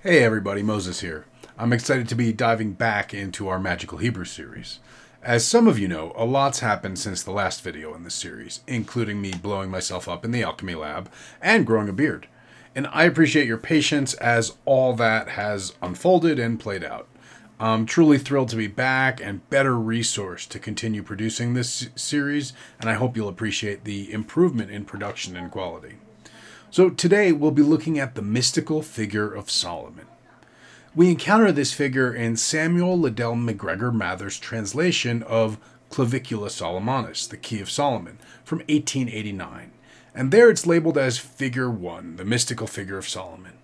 Hey everybody, Moses here. I'm excited to be diving back into our Magical Hebrew series. As some of you know, a lot's happened since the last video in this series, including me blowing myself up in the alchemy lab and growing a beard. And I appreciate your patience as all that has unfolded and played out. I'm truly thrilled to be back and better resourced to continue producing this series, and I hope you'll appreciate the improvement in production and quality. So today we'll be looking at the mystical figure of Solomon. We encounter this figure in Samuel Liddell MacGregor Mather's translation of Clavicula Solomonis, the Key of Solomon, from 1889. And there it's labeled as Figure 1, the mystical figure of Solomon.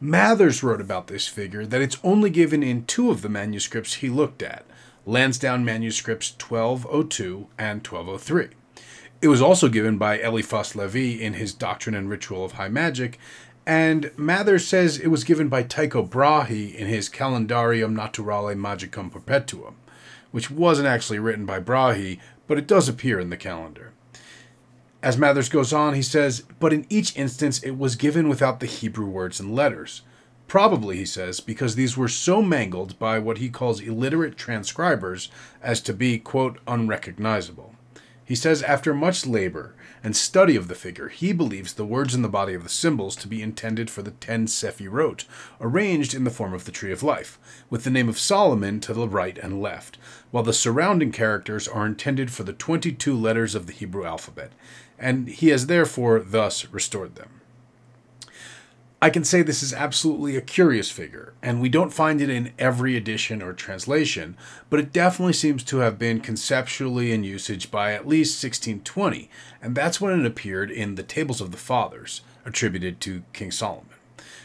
Mathers wrote about this figure that it's only given in two of the manuscripts he looked at Lansdowne manuscripts 1202 and 1203. It was also given by Eliphas Levi in his Doctrine and Ritual of High Magic, and Mather says it was given by Tycho Brahe in his Calendarium Naturale Magicum Perpetuum, which wasn't actually written by Brahe, but it does appear in the calendar. As Mathers goes on, he says, but in each instance it was given without the Hebrew words and letters. Probably, he says, because these were so mangled by what he calls illiterate transcribers as to be, quote, unrecognizable. He says after much labor and study of the figure, he believes the words in the body of the symbols to be intended for the ten Sephirot, arranged in the form of the Tree of Life, with the name of Solomon to the right and left, while the surrounding characters are intended for the 22 letters of the Hebrew alphabet, and he has therefore thus restored them. I can say this is absolutely a curious figure, and we don't find it in every edition or translation, but it definitely seems to have been conceptually in usage by at least 1620, and that's when it appeared in the Tables of the Fathers, attributed to King Solomon.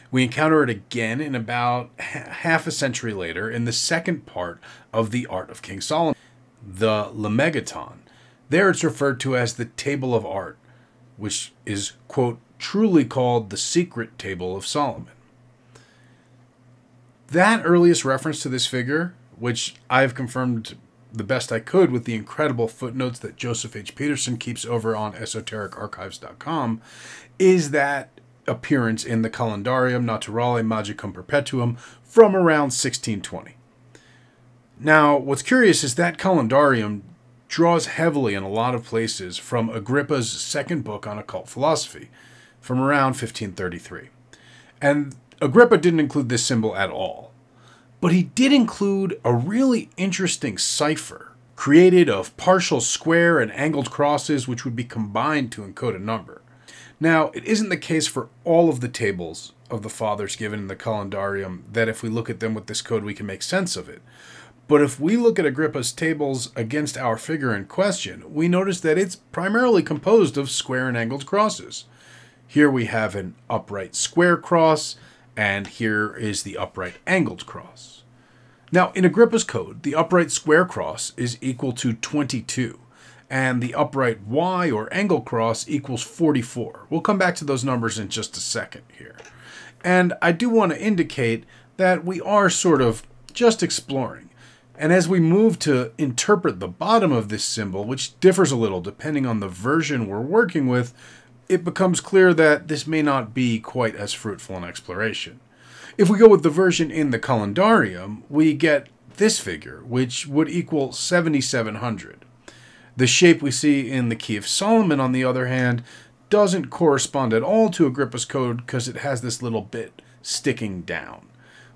We encounter it again in about half a century later in the second part of the Art of King Solomon, the Lemegeton. There it's referred to as the Table of Art, which is, quote, truly called the Secret Table of Solomon. That earliest reference to this figure, which I've confirmed the best I could with the incredible footnotes that Joseph H. Peterson keeps over on esotericarchives.com, is that appearance in the Calendarium Naturale Magicum Perpetuum from around 1620. Now, what's curious is that calendarium draws heavily in a lot of places from Agrippa's second book on occult philosophy, from around 1533. And Agrippa didn't include this symbol at all. But he did include a really interesting cipher created of partial square and angled crosses which would be combined to encode a number. Now, it isn't the case for all of the tables of the fathers given in the calendarium that if we look at them with this code we can make sense of it. But if we look at Agrippa's tables against our figure in question, we notice that it's primarily composed of square and angled crosses. Here we have an upright square cross, and here is the upright angled cross. Now, in Agrippa's code, the upright square cross is equal to 22, and the upright Y or angle cross equals 44. We'll come back to those numbers in just a second here. And I do want to indicate that we are sort of just exploring. And as we move to interpret the bottom of this symbol, which differs a little depending on the version we're working with, it becomes clear that this may not be quite as fruitful an exploration. If we go with the version in the calendarium, we get this figure, which would equal 7700. The shape we see in the Key of Solomon, on the other hand, doesn't correspond at all to Agrippa's code because it has this little bit sticking down.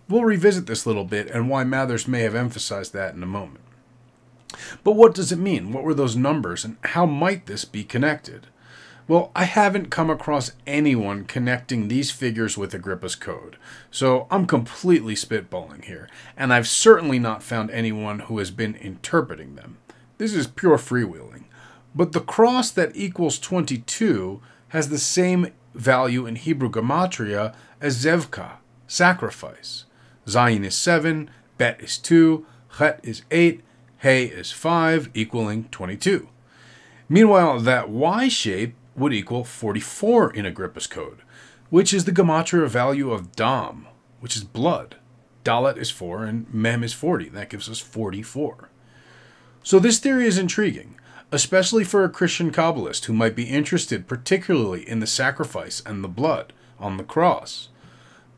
We'll revisit this little bit and why Mathers may have emphasized that in a moment. But what does it mean? What were those numbers and how might this be connected? Well, I haven't come across anyone connecting these figures with Agrippa's code, so I'm completely spitballing here, and I've certainly not found anyone who has been interpreting them. This is pure freewheeling. But the cross that equals 22 has the same value in Hebrew gematria as Zevka, sacrifice. Zayin is 7, Bet is 2, Chet is 8, Hey is 5, equaling 22. Meanwhile, that Y shape would equal 44 in Agrippa's code, which is the gematria value of Dam, which is blood. Dalet is 4 and Mem is 40. That gives us 44. So this theory is intriguing, especially for a Christian Kabbalist who might be interested particularly in the sacrifice and the blood on the cross.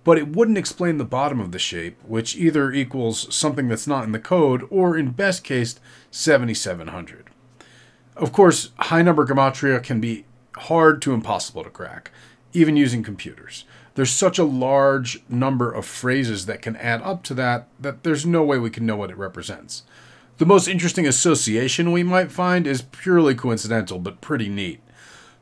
but it wouldn't explain the bottom of the shape, which either equals something that's not in the code or, in best case, 7700. Of course, high number gematria can be hard to impossible to crack, even using computers. There's such a large number of phrases that can add up to that that there's no way we can know what it represents. The most interesting association we might find is purely coincidental, but pretty neat.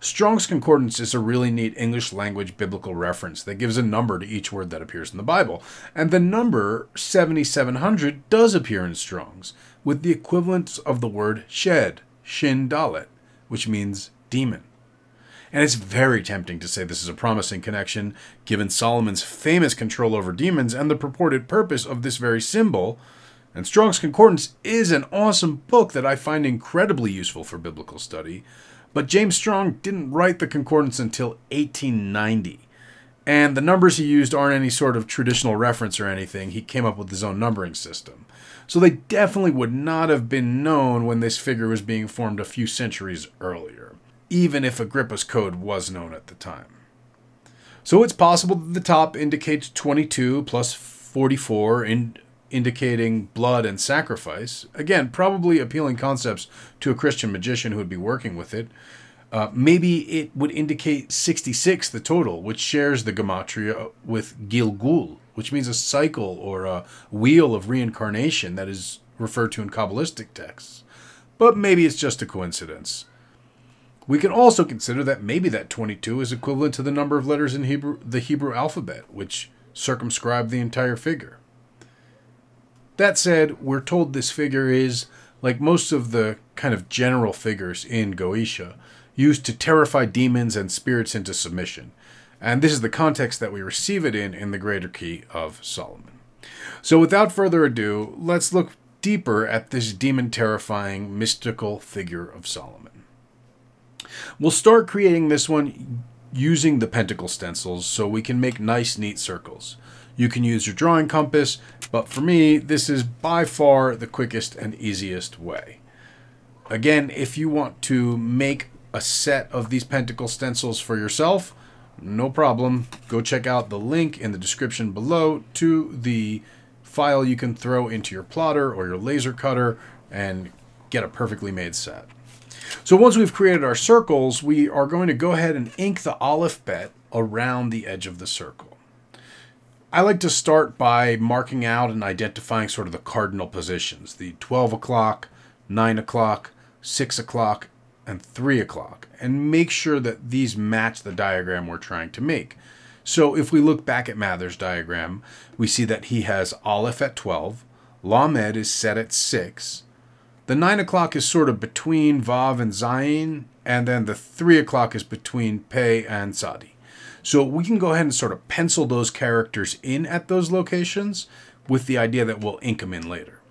Strong's Concordance is a really neat English language biblical reference that gives a number to each word that appears in the Bible. And the number 7700 does appear in Strong's, with the equivalent of the word shed, shin dalet, which means demon. And it's very tempting to say this is a promising connection, given Solomon's famous control over demons and the purported purpose of this very symbol. And Strong's Concordance is an awesome book that I find incredibly useful for biblical study. But James Strong didn't write the concordance until 1890. And the numbers he used aren't any sort of traditional reference or anything. He came up with his own numbering system. So they definitely would not have been known when this figure was being formed a few centuries earlier even if Agrippa's code was known at the time. So it's possible that the top indicates 22 plus 44, in, indicating blood and sacrifice. Again, probably appealing concepts to a Christian magician who would be working with it. Uh, maybe it would indicate 66, the total, which shares the gematria with Gilgul, which means a cycle or a wheel of reincarnation that is referred to in Kabbalistic texts. But maybe it's just a coincidence. We can also consider that maybe that 22 is equivalent to the number of letters in Hebrew, the Hebrew alphabet, which circumscribe the entire figure. That said, we're told this figure is, like most of the kind of general figures in Goetia, used to terrify demons and spirits into submission. And this is the context that we receive it in in the Greater Key of Solomon. So without further ado, let's look deeper at this demon terrifying mystical figure of Solomon. We'll start creating this one using the pentacle stencils so we can make nice, neat circles. You can use your drawing compass, but for me, this is by far the quickest and easiest way. Again, if you want to make a set of these pentacle stencils for yourself, no problem. Go check out the link in the description below to the file you can throw into your plotter or your laser cutter and get a perfectly made set. So once we've created our circles, we are going to go ahead and ink the Aleph Bet around the edge of the circle. I like to start by marking out and identifying sort of the cardinal positions, the 12 o'clock, 9 o'clock, 6 o'clock, and 3 o'clock, and make sure that these match the diagram we're trying to make. So if we look back at Mather's diagram, we see that he has Aleph at 12, Lamed is set at 6, the 9 o'clock is sort of between Vav and Zayin, and then the 3 o'clock is between Pei and Tzadi. So we can go ahead and sort of pencil those characters in at those locations with the idea that we'll ink them in later.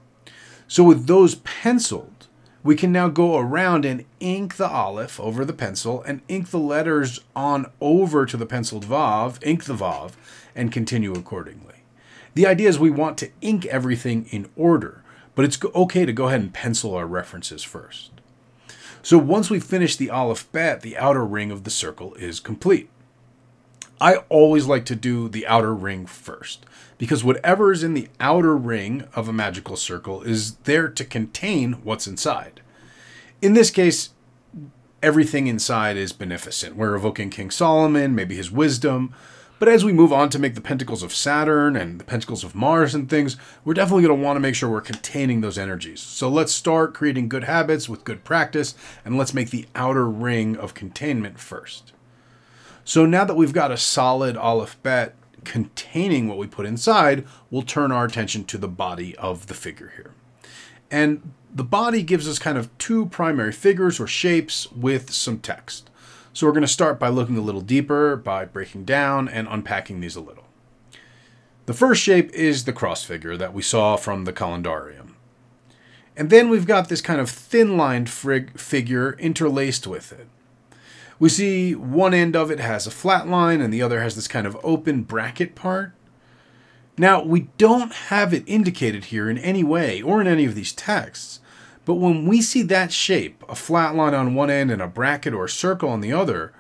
So with those penciled, we can now go around and ink the Aleph over the pencil and ink the letters on over to the penciled Vav, ink the Vav, and continue accordingly. The idea is we want to ink everything in order but it's okay to go ahead and pencil our references first. So once we finish the Aleph Bet, the outer ring of the circle is complete. I always like to do the outer ring first, because whatever is in the outer ring of a magical circle is there to contain what's inside. In this case, everything inside is beneficent. We're evoking King Solomon, maybe his wisdom, but as we move on to make the pentacles of Saturn and the pentacles of Mars and things, we're definitely going to want to make sure we're containing those energies. So let's start creating good habits with good practice, and let's make the outer ring of containment first. So now that we've got a solid Aleph Bet containing what we put inside, we'll turn our attention to the body of the figure here. And the body gives us kind of two primary figures or shapes with some text. So we're going to start by looking a little deeper, by breaking down and unpacking these a little. The first shape is the cross figure that we saw from the calendarium. And then we've got this kind of thin-lined figure interlaced with it. We see one end of it has a flat line and the other has this kind of open bracket part. Now, we don't have it indicated here in any way or in any of these texts, but when we see that shape, a flat line on one end and a bracket or a circle on the other,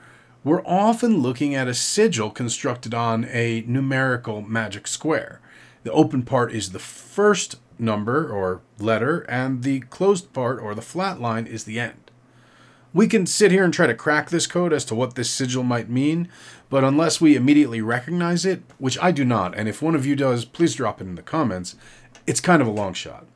we're often looking at a sigil constructed on a numerical magic square. The open part is the first number or letter, and the closed part or the flat line is the end. We can sit here and try to crack this code as to what this sigil might mean, but unless we immediately recognize it, which I do not, and if one of you does, please drop it in the comments, it's kind of a long shot.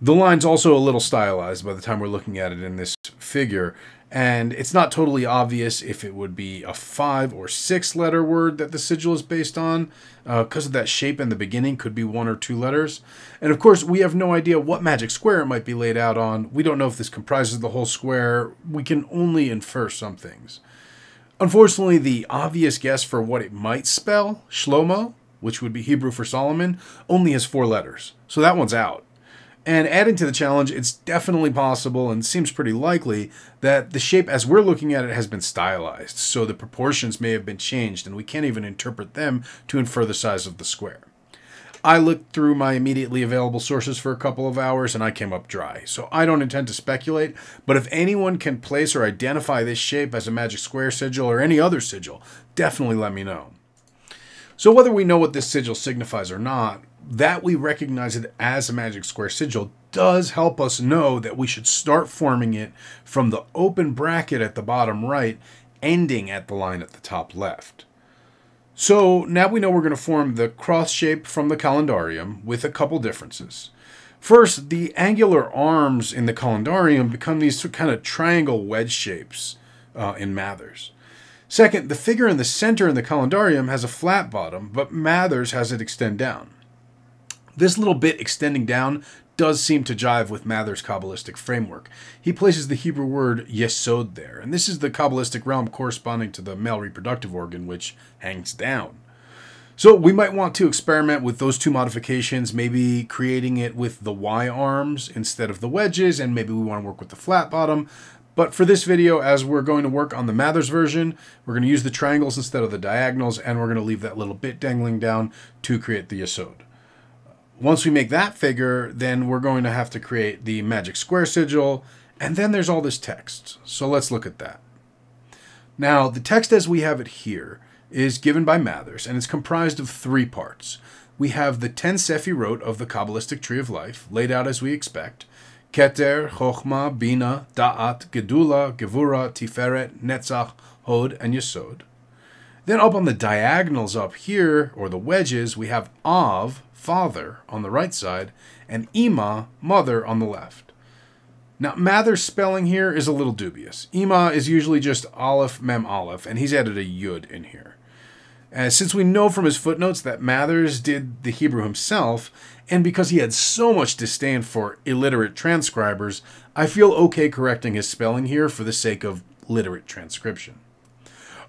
The line's also a little stylized by the time we're looking at it in this figure, and it's not totally obvious if it would be a five or six letter word that the sigil is based on, because uh, of that shape in the beginning, could be one or two letters. And of course, we have no idea what magic square it might be laid out on. We don't know if this comprises the whole square. We can only infer some things. Unfortunately, the obvious guess for what it might spell, Shlomo, which would be Hebrew for Solomon, only has four letters. So that one's out. And adding to the challenge, it's definitely possible and seems pretty likely that the shape as we're looking at it has been stylized, so the proportions may have been changed and we can't even interpret them to infer the size of the square. I looked through my immediately available sources for a couple of hours and I came up dry. So I don't intend to speculate, but if anyone can place or identify this shape as a magic square sigil or any other sigil, definitely let me know. So whether we know what this sigil signifies or not, that we recognize it as a magic square sigil does help us know that we should start forming it from the open bracket at the bottom right, ending at the line at the top left. So now we know we're going to form the cross shape from the calendarium with a couple differences. First, the angular arms in the calendarium become these kind of triangle wedge shapes uh, in Mathers. Second, the figure in the center in the calendarium has a flat bottom, but Mathers has it extend down. This little bit extending down does seem to jive with Mather's Kabbalistic framework. He places the Hebrew word yesod there, and this is the Kabbalistic realm corresponding to the male reproductive organ, which hangs down. So we might want to experiment with those two modifications, maybe creating it with the Y arms instead of the wedges, and maybe we want to work with the flat bottom. But for this video, as we're going to work on the Mathers version, we're going to use the triangles instead of the diagonals, and we're going to leave that little bit dangling down to create the yesod. Once we make that figure, then we're going to have to create the magic square sigil, and then there's all this text. So let's look at that. Now, the text as we have it here is given by Mathers, and it's comprised of three parts. We have the ten Sefirot of the Kabbalistic Tree of Life, laid out as we expect. Keter, Chochma, Bina, Da'at, Gedula, Gevura, Tiferet, Netzach, Hod, and Yesod. Then up on the diagonals up here, or the wedges, we have Av, father, on the right side, and Ima, mother, on the left. Now, Mather's spelling here is a little dubious. Ima is usually just Aleph Mem Aleph, and he's added a Yud in here. And since we know from his footnotes that Mathers did the Hebrew himself, and because he had so much disdain for illiterate transcribers, I feel okay correcting his spelling here for the sake of literate transcription.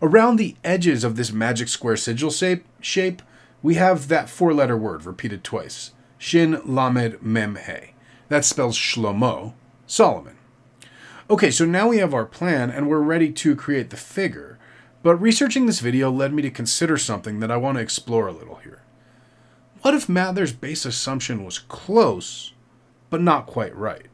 Around the edges of this magic square sigil shape, shape we have that four letter word repeated twice Shin Lamed Mem He. That spells Shlomo, Solomon. Okay, so now we have our plan and we're ready to create the figure. But researching this video led me to consider something that I want to explore a little here. What if Mather's base assumption was close, but not quite right?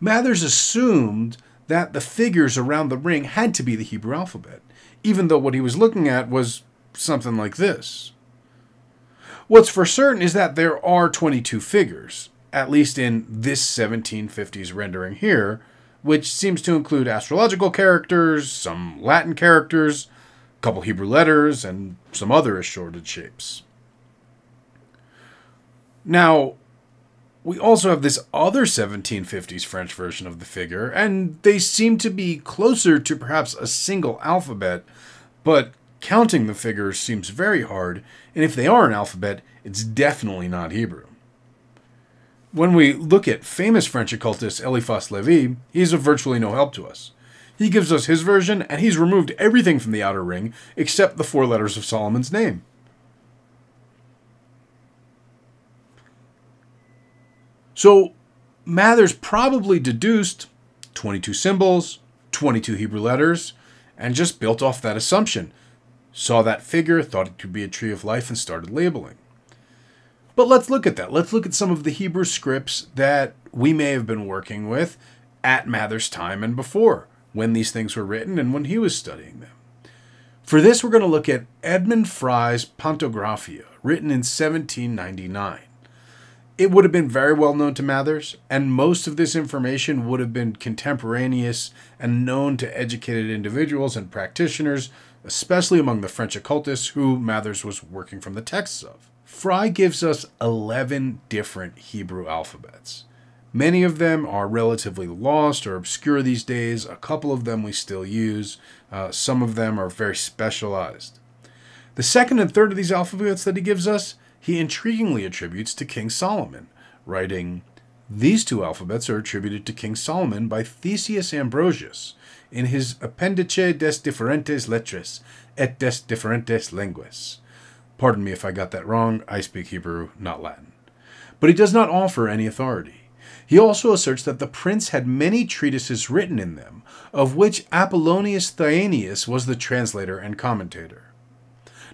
Mathers assumed that the figures around the ring had to be the Hebrew alphabet, even though what he was looking at was something like this. What's for certain is that there are 22 figures, at least in this 1750s rendering here, which seems to include astrological characters, some Latin characters, a couple Hebrew letters, and some other assorted shapes. Now, we also have this other 1750s French version of the figure, and they seem to be closer to perhaps a single alphabet, but Counting the figures seems very hard, and if they are an alphabet, it's definitely not Hebrew. When we look at famous French occultist Eliphas Levi, he's of virtually no help to us. He gives us his version, and he's removed everything from the outer ring except the four letters of Solomon's name. So, Mathers probably deduced 22 symbols, 22 Hebrew letters, and just built off that assumption saw that figure, thought it could be a tree of life, and started labeling. But let's look at that. Let's look at some of the Hebrew scripts that we may have been working with at Mather's time and before. when these things were written and when he was studying them. For this, we're going to look at Edmund Fry's Pantographia, written in 1799. It would have been very well known to Mathers, and most of this information would have been contemporaneous and known to educated individuals and practitioners, especially among the French occultists who Mathers was working from the texts of. Fry gives us 11 different Hebrew alphabets. Many of them are relatively lost or obscure these days. A couple of them we still use. Uh, some of them are very specialized. The second and third of these alphabets that he gives us, he intriguingly attributes to King Solomon, writing, These two alphabets are attributed to King Solomon by Theseus Ambrosius in his Appendice des differentes lettres et des differentes langues. Pardon me if I got that wrong, I speak Hebrew, not Latin. But he does not offer any authority. He also asserts that the prince had many treatises written in them, of which Apollonius Thyaneus was the translator and commentator.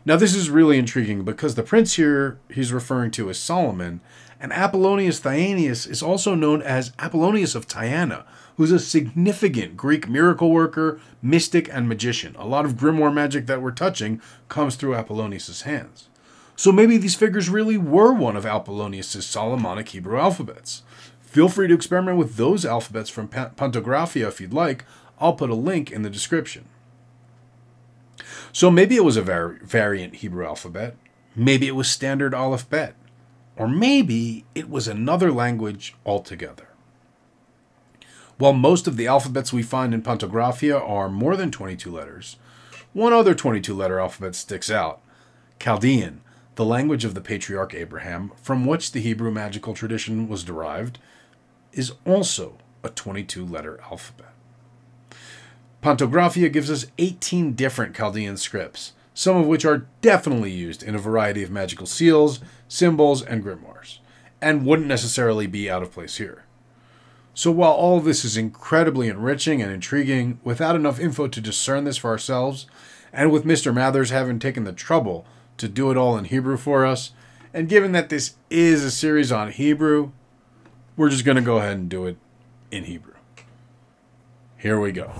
Now, this is really intriguing because the prince here he's referring to is Solomon, and Apollonius Thyaneus is also known as Apollonius of Tyana, who's a significant Greek miracle worker, mystic, and magician. A lot of grimoire magic that we're touching comes through Apollonius's hands. So maybe these figures really were one of Apollonius's Solomonic Hebrew alphabets. Feel free to experiment with those alphabets from Pantographia if you'd like. I'll put a link in the description. So maybe it was a var- variant Hebrew alphabet. Maybe it was standard Aleph Bet. Or maybe it was another language altogether. While most of the alphabets we find in Pantographia are more than 22 letters, one other 22 letter alphabet sticks out Chaldean, the language of the patriarch Abraham, from which the Hebrew magical tradition was derived, is also a 22 letter alphabet. Pantographia gives us 18 different Chaldean scripts, some of which are definitely used in a variety of magical seals, symbols, and grimoires, and wouldn't necessarily be out of place here. So while all this is incredibly enriching and intriguing, without enough info to discern this for ourselves, and with Mr. Mathers having taken the trouble to do it all in Hebrew for us, and given that this is a series on Hebrew, we're just going to go ahead and do it in Hebrew. Here we go.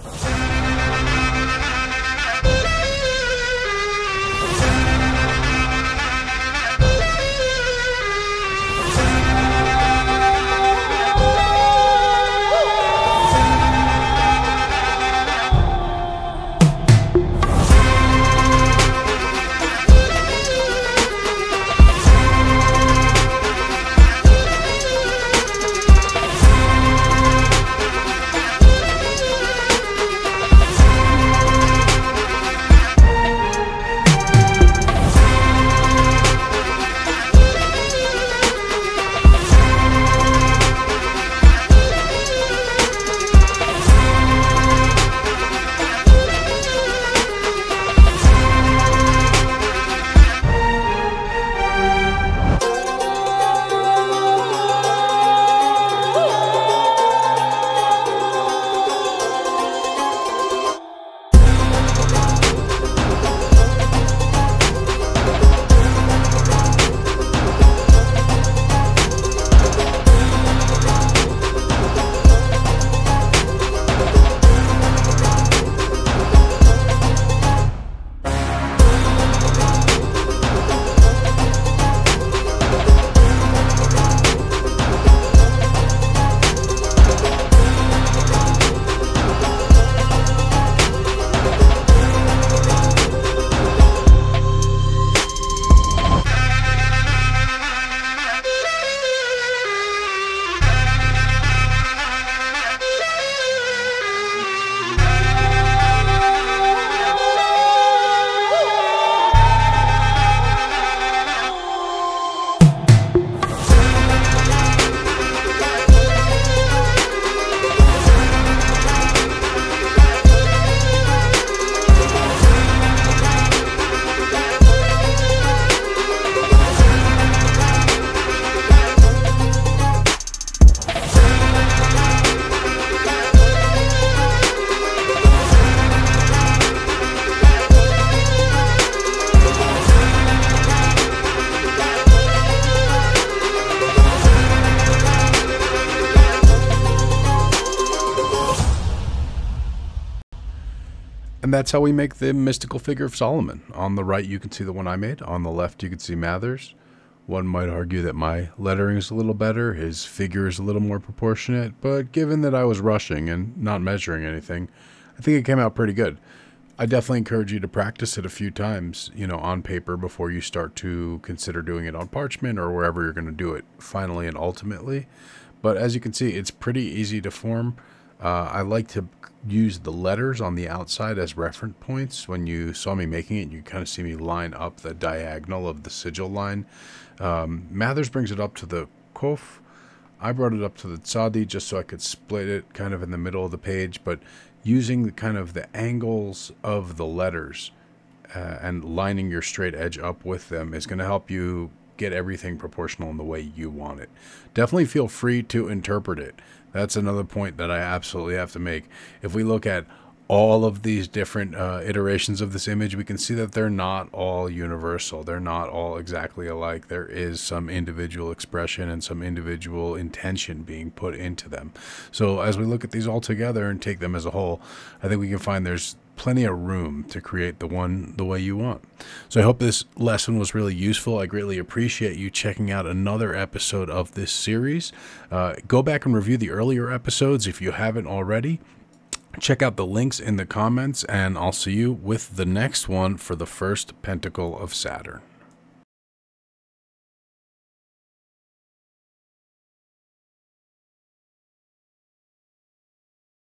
And that's how we make the mystical figure of Solomon. On the right, you can see the one I made. On the left, you can see Mather's. One might argue that my lettering is a little better, his figure is a little more proportionate, but given that I was rushing and not measuring anything, I think it came out pretty good. I definitely encourage you to practice it a few times, you know, on paper before you start to consider doing it on parchment or wherever you're going to do it finally and ultimately. But as you can see, it's pretty easy to form. Uh, I like to use the letters on the outside as reference points. When you saw me making it, you kind of see me line up the diagonal of the sigil line. Um, Mathers brings it up to the kof. I brought it up to the tzadi just so I could split it kind of in the middle of the page, but using the kind of the angles of the letters uh, and lining your straight edge up with them is going to help you get everything proportional in the way you want it. Definitely feel free to interpret it. That's another point that I absolutely have to make. If we look at all of these different uh, iterations of this image, we can see that they're not all universal. They're not all exactly alike. There is some individual expression and some individual intention being put into them. So as we look at these all together and take them as a whole, I think we can find there's plenty of room to create the one the way you want. So I hope this lesson was really useful. I greatly appreciate you checking out another episode of this series. Uh, go back and review the earlier episodes if you haven't already. Check out the links in the comments, and I'll see you with the next one for the first Pentacle of Saturn.